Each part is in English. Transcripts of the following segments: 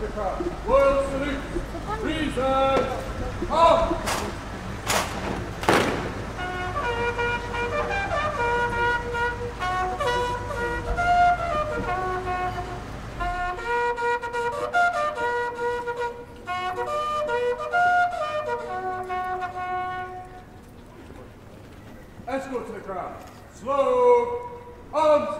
the salute. Reason. Arm. Escort to the crown. Slow. Arms.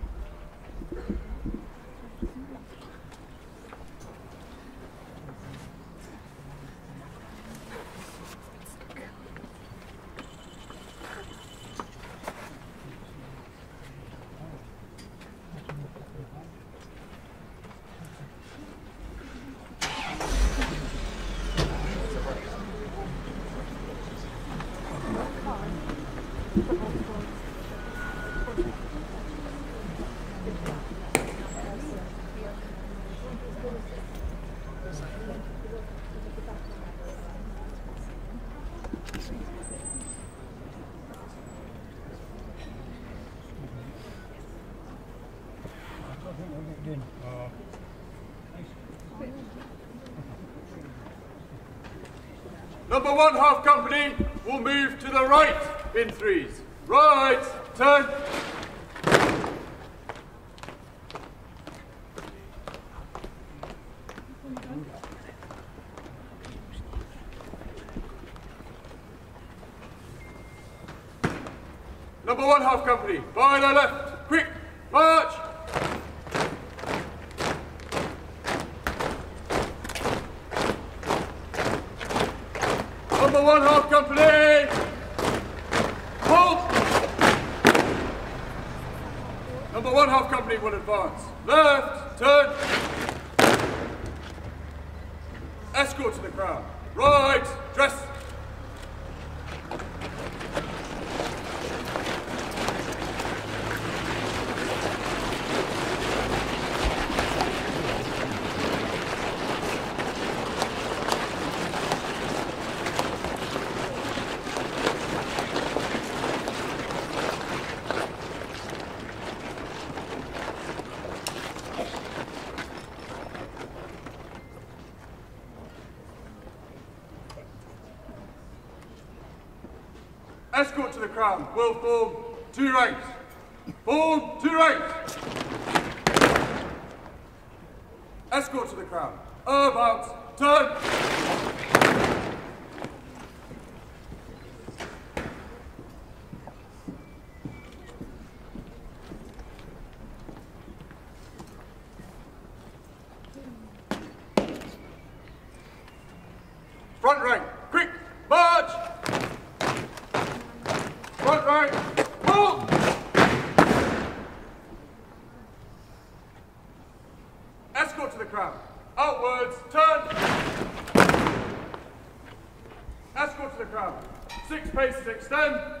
Number one half company will move to the right in threes. Right, turn. Number one half company, by the left, quick, march. Number one half company, halt. Number one half company will advance. Left, turn. Escort to the crown. Right, dress. Escort to the crown will form two ranks. Form two ranks. Escort to the crown. About turn. Front rank, quick, march! Front rank, halt! Escort to the crown. Outwards, turn! Escort to the crown. Six paces extend.